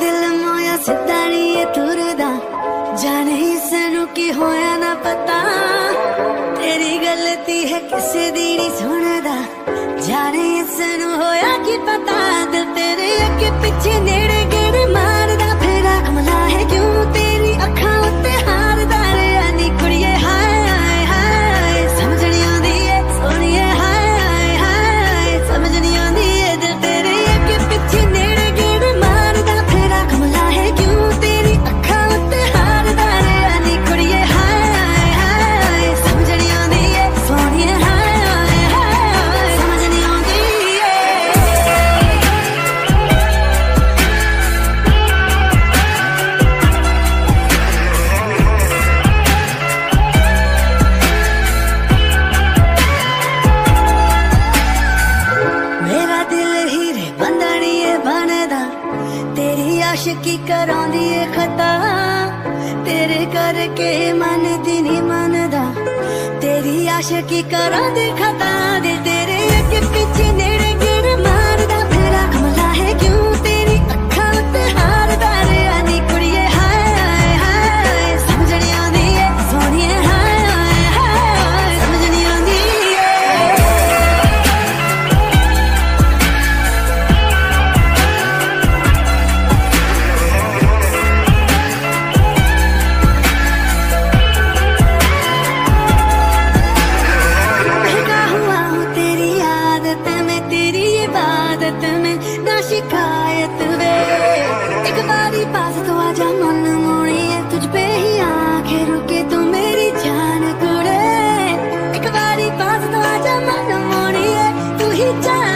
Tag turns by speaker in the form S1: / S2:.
S1: ਦਿਲ ਮੋਇਆ ਸਿੱਧਾੜੀਏ ਤੁਰਦਾ ਜਾਣੇ ਸਾਨੂੰ ਕੀ ਹੋਇਆ ਨਾ ਪਤਾ ਤੇਰੀ ਗਲਤੀ ਹੈ ਕਿਸੇ ਦੀ ਨਹੀਂ ਸੁਣਦਾ ਜਾਣੇ ਸਾਨੂੰ ਹੋਇਆ ਕੀ ਪਤਾ बनदा। तेरी आशकी करा दी तेरे करके मन दिन मनदा। तेरी आशकी करा दी खता। दे तेरे एक बारी पास तो आजा मन मोड़िए तुझ पे ही रुके तो मेरी जान कुड़े एक बारी पास तो आजा मन मोड़िए तू ही जान